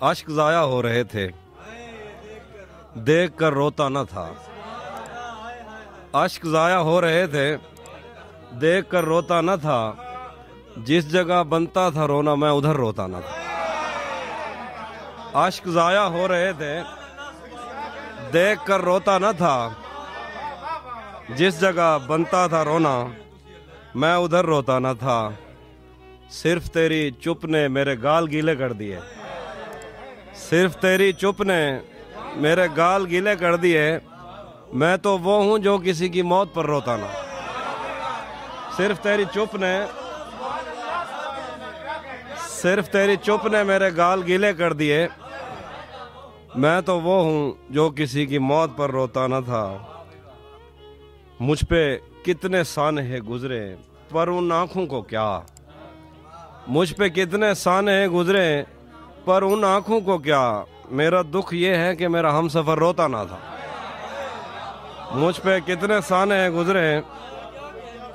اشک ضائع ہو رہے تھے۔ دیکھ کر روتا نہ تھا۔ اشک ضائع ہو رہے تھے۔ دیکھ کر روتا نہ تھا۔ جس جگہ بنتا تھا رونا، میں ادھر روتا نہ تھا۔ اشک ضائع ہو رہے تھے۔ دیکھ کر روتا نہ تھا۔ جس جگہ بنتا تھا رونا، میں ادھر روتا نہ تھا۔ صرف تیری چپ نے میرے گال گیلے کر دیے۔ صرف تیری چپ نے میرے گال گیلے کر دیے میں تو وہ ہوں جو کسی کی موت پر روتا نہ۔ صرف تیری چپ نے، صرف تیری چپ نے میرے گال گیلے کر دیے میں تو وہ ہوں جو کسی کی موت پر روتا نہ تھا۔ مجھ پہ کتنے سانحے گزرے، پر ان آنکھوں کو کیا۔ مجھ پہ کتنے سانحے گزرے پر ان آنکھوں کو کیا؟ میرا دکھ یہ ہے کہ میرا ہم سفر روتا نہ تھا۔ مجھ پہ کتنے سانحے گزرے،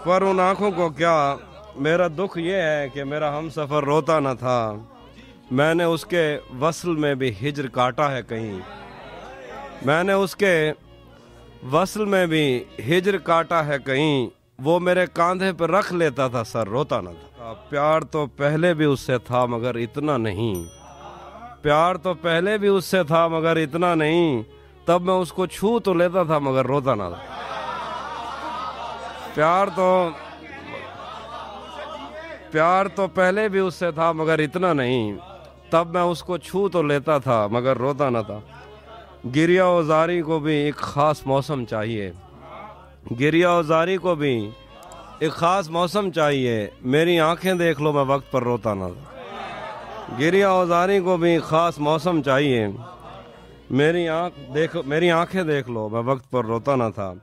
پر ان آنکھوں کو کیا؟ میرا دکھ یہ ہے کہ میرا ہم سفر روتا نہ تھا۔ میں نے اس کے وصل میں بھی ہجر کاٹا ہے کہیں۔ میں نے اس کے وصل میں بھی ہجر کاٹا ہے کہیں۔ وہ میرے کاندھے پہ رکھ لیتا تھا، سر روتا نہ تھا۔ پیار تو پہلے بھی اس سے تھا، مگر اتنا نہیں۔ پیار تو پہلے بھی اس سے تھا مگر اتنا نہیں۔ تب میں اس کو چھو تو لیتا تھا مگر روتا نہ تھا۔ پیار تو پیار تو پہلے بھی اس سے تھا مگر اتنا نہیں۔ تب میں اس کو چھو تو لیتا تھا مگر روتا نہ تھا۔ گریا و زاری کو بھی ایک خاص موسم چاہیے۔ گریا و زاری کو بھی ایک خاص موسم چاہیے۔ میری آنکھیں دیکھ لو میں وقت پر روتا نہ تھا۔ گریا اوزاری کو بھی خاص موسم چاہیے۔ میری آنکھ دیکھ میری آنکھیں دیکھ لو، میں وقت پر روتا نہ تھا۔